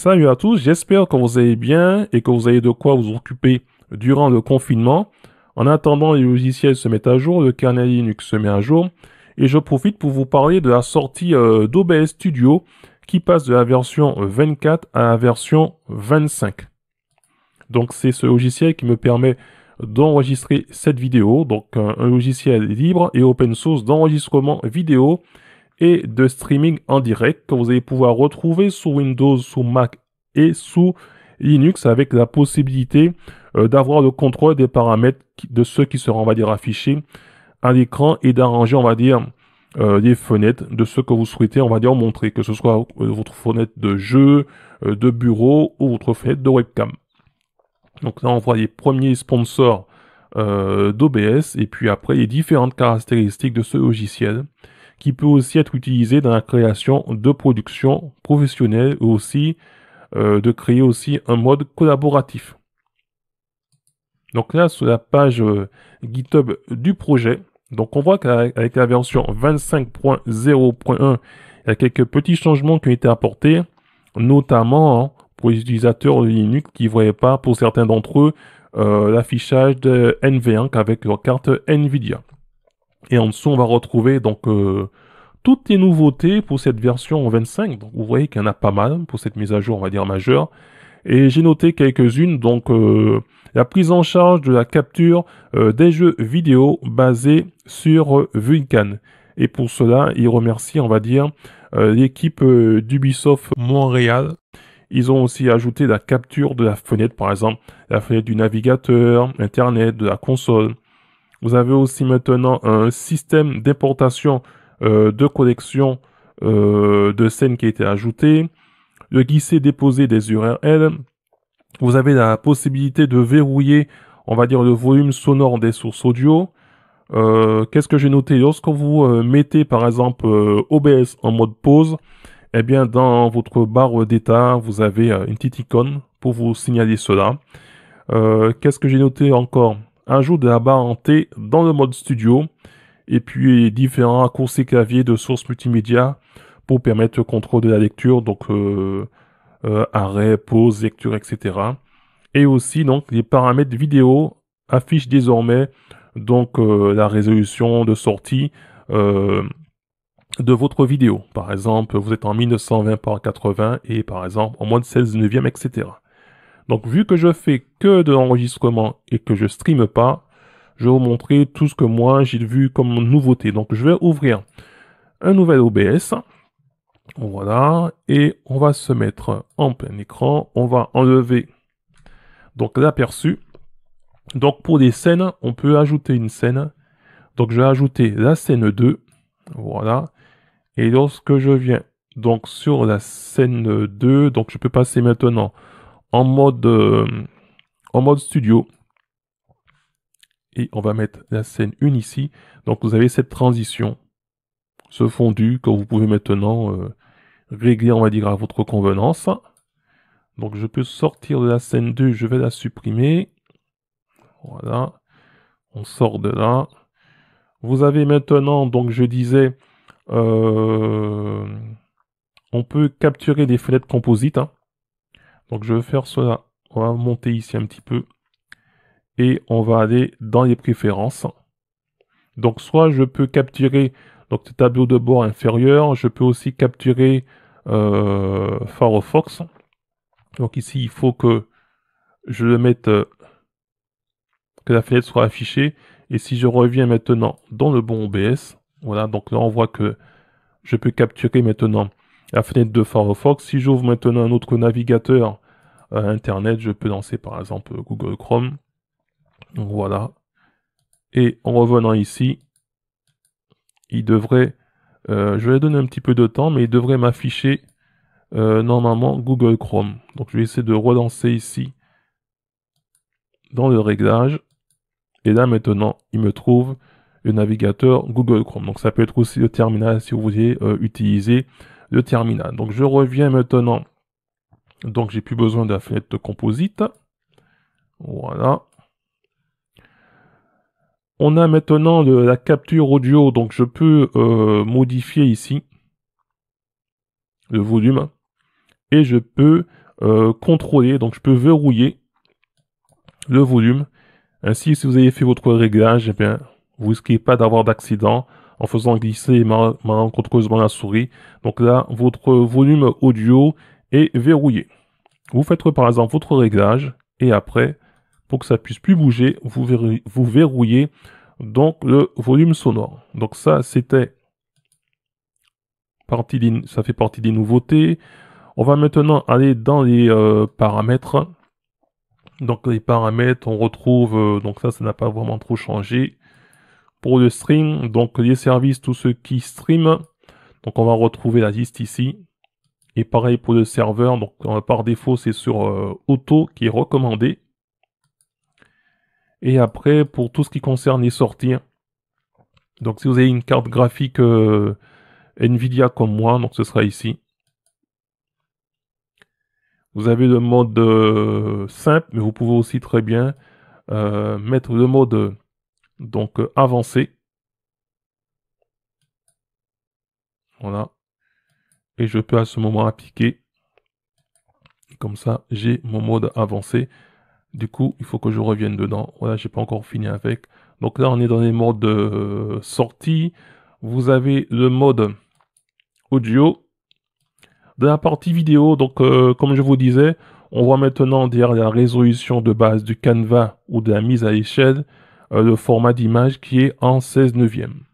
Salut à tous, j'espère que vous allez bien et que vous avez de quoi vous occuper durant le confinement. En attendant, les logiciels se mettent à jour, le kernel Linux se met à jour. Et je profite pour vous parler de la sortie euh, d'OBS Studio qui passe de la version 24 à la version 25. Donc c'est ce logiciel qui me permet d'enregistrer cette vidéo, donc un, logiciel libre et open source d'enregistrement vidéo et de streaming en direct que vous allez pouvoir retrouver sous Windows, sous Mac et sous Linux avec la possibilité euh, d'avoir le contrôle des paramètres de ceux qui seront, on va dire, affichés à l'écran et d'arranger, on va dire, euh, les fenêtres de ce que vous souhaitez, on va dire, montrer, que ce soit euh, votre fenêtre de jeu, de bureau ou votre fenêtre de webcam. Donc là, on voit les premiers sponsors d'OBS et puis après les différentes caractéristiques de ce logiciel qui peut aussi être utilisé dans la création de productions professionnelles ou aussi euh, de créer aussi un mode collaboratif. Donc là, sur la page euh, GitHub du projet, donc on voit qu'avec la version 25.0.1, il y a quelques petits changements qui ont été apportés, notamment hein, pour les utilisateurs de Linux qui ne voyaient pas, pour certains d'entre eux, euh, l'affichage de NV1 avec leur carte NVIDIA. Et en dessous, on va retrouver donc euh, toutes les nouveautés pour cette version 25. Donc vous voyez qu'il y en a pas mal pour cette mise à jour, on va dire majeure. Et j'ai noté quelques-unes, donc euh, la prise en charge de la capture euh, des jeux vidéo basés sur Vulkan. Et pour cela, il remercie, on va dire, l'équipe d'Ubisoft Montréal. Ils ont aussi ajouté la capture de la fenêtre, par exemple, la fenêtre du navigateur, Internet, de la console. Vous avez aussi maintenant un système d'importation euh, de collection euh, de scènes qui a été ajouté. Le glisser-déposer des URL. Vous avez la possibilité de verrouiller, on va dire, le volume sonore des sources audio. Euh, qu'est-ce que j'ai noté? Lorsque vous mettez par exemple OBS en mode pause, eh bien dans votre barre d'état, vous avez une petite icône pour vous signaler cela. Qu'est-ce que j'ai noté encore? Ajout de la barre en T dans le mode studio, et puis différents raccourcis clavier de sources multimédia pour permettre le contrôle de la lecture, donc euh, euh, arrêt, pause, lecture, etc. Et aussi donc les paramètres vidéo affichent désormais donc euh, la résolution de sortie de votre vidéo. Par exemple, vous êtes en 1920 par 80 et par exemple en moins de 16 neuvième, etc. Donc vu que je fais que de l'enregistrement et que je streame pas, je vais vous montrer tout ce que moi j'ai vu comme nouveauté. Donc je vais ouvrir un nouvel OBS. Voilà. Et on va se mettre en plein écran. On va enlever donc l'aperçu. Donc pour des scènes, on peut ajouter une scène. Donc je vais ajouter la scène 2. Voilà. Et lorsque je viens donc sur la scène 2, donc je peux passer maintenant en mode, euh, en mode studio. Et on va mettre la scène 1 ici. Donc vous avez cette transition, ce fondu que vous pouvez maintenant euh, régler, on va dire, à votre convenance. Donc je peux sortir de la scène 2, je vais la supprimer. Voilà. On sort de là. Vous avez maintenant, donc je disais, euh, on peut capturer des fenêtres composites. Hein. Donc je vais faire cela. On va monter ici un petit peu. Et on va aller dans les préférences. Donc soit je peux capturer donc, le tableau de bord inférieur. Je peux aussi capturer euh, Firefox. Donc ici, il faut que je le mette, euh, que la fenêtre soit affichée. Et si je reviens maintenant dans le bon OBS, voilà, donc là on voit que je peux capturer maintenant la fenêtre de Firefox. Si j'ouvre maintenant un autre navigateur euh, Internet, je peux lancer par exemple Google Chrome. Voilà. Et en revenant ici, il devrait, euh, je vais donner un petit peu de temps, mais il devrait m'afficher euh, normalement Google Chrome. Donc je vais essayer de relancer ici dans le réglage. Et là maintenant, il me trouve le navigateur Google Chrome. Donc ça peut être aussi le terminal si vous voulez utiliser le terminal. Donc je reviens maintenant. Donc j'ai plus besoin de la fenêtre de composite. Voilà. On a maintenant la capture audio, donc je peux euh, modifier ici le volume et je peux euh, contrôler, donc je peux verrouiller le volume. Ainsi, si vous avez fait votre réglage, eh bien, vous risquez pas d'avoir d'accident en faisant glisser malencontreusement la souris. Donc là, votre volume audio est verrouillé. Vous faites par exemple votre réglage et après, pour que ça puisse plus bouger, vous, verrouillez donc le volume sonore. Donc ça, c'était partie ça fait partie des nouveautés. On va maintenant aller dans les euh, paramètres. Donc les paramètres, on retrouve, euh, donc ça, ça n'a pas vraiment trop changé. Pour le stream, donc les services, tous ceux qui streament, donc on va retrouver la liste ici. Et pareil pour le serveur, donc euh, par défaut c'est sur auto qui est recommandé. Et après, pour tout ce qui concerne les sorties, donc si vous avez une carte graphique euh, Nvidia comme moi, donc ce sera ici. Vous avez le mode euh, simple, mais vous pouvez aussi très bien euh, mettre le mode donc avancé. Voilà. Et je peux à ce moment appliquer. Comme ça, j'ai mon mode avancé. Du coup, il faut que je revienne dedans. Voilà, j'ai pas encore fini avec. Donc là, on est dans les modes euh, sortie. Vous avez le mode audio. De la partie vidéo, donc euh, comme je vous disais, on voit maintenant dire la résolution de base du Canva ou de la mise à échelle, euh, le format d'image qui est en 16 neuvième.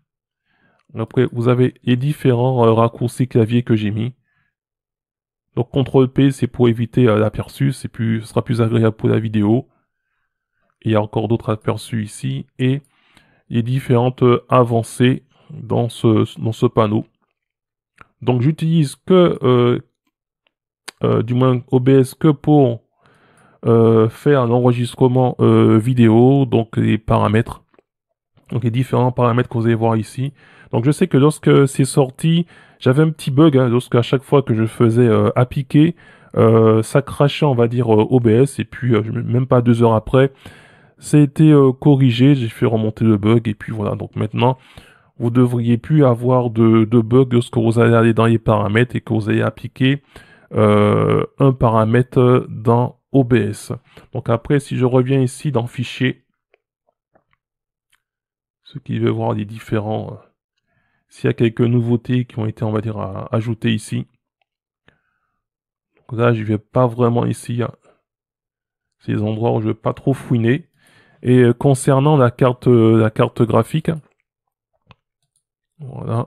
Après, vous avez les différents raccourcis clavier que j'ai mis. Donc CTRL P c'est pour éviter euh, l'aperçu, c'est plus, ce sera plus agréable pour la vidéo. il y a encore d'autres aperçus ici et les différentes euh, avancées dans ce, dans ce panneau. Donc j'utilise que, euh, du moins OBS que pour faire un enregistrement vidéo, donc les paramètres. Donc les différents paramètres que vous allez voir ici. Donc je sais que lorsque c'est sorti, j'avais un petit bug hein, lorsque à chaque fois que je faisais euh, appliquer, euh, ça crachait on va dire euh, OBS et puis même pas deux heures après, ça a été corrigé, j'ai fait remonter le bug et puis voilà. Donc maintenant, vous devriez plus avoir de, de bug lorsque vous allez aller dans les paramètres et que vous allez appliquer un paramètre dans OBS. Donc après, si je reviens ici dans Fichier, ce qui veut voir les différents... Euh, s'il y a quelques nouveautés qui ont été, on va dire, ajoutées ici. Donc là, je vais pas vraiment ici. Hein. C'est les endroits où je vais pas trop fouiner. Et euh, concernant la carte, euh, la carte graphique, voilà.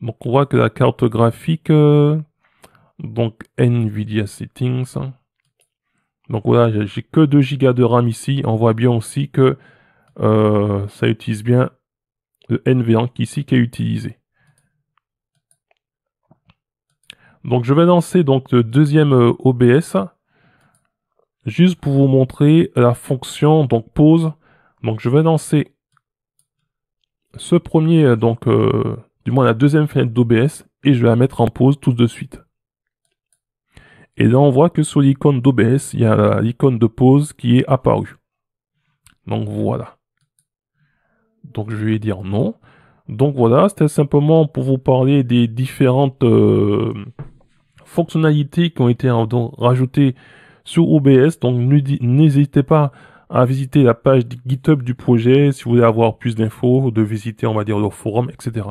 Donc on voit que la carte graphique, donc Nvidia Settings, donc voilà, j'ai que 2 Go de RAM ici. On voit bien aussi que euh, ça utilise bien le NVENC ici qui est utilisé. Donc je vais lancer donc le deuxième euh, OBS juste pour vous montrer la fonction donc pause. Donc je vais lancer ce premier euh, donc du moins la deuxième fenêtre d'OBS et je vais la mettre en pause tout de suite. Et là on voit que sur l'icône d'OBS il y a l'icône de pause qui est apparue. Donc voilà. Donc je vais dire non. Donc voilà, c'était simplement pour vous parler des différentes euh, fonctionnalités qui ont été rajoutées sur OBS. Donc n'hésitez pas à visiter la page GitHub du projet si vous voulez avoir plus d'infos, de visiter on va dire le forum, etc.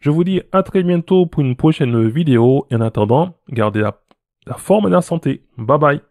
Je vous dis à très bientôt pour une prochaine vidéo et en attendant, gardez la, la forme et la santé. Bye bye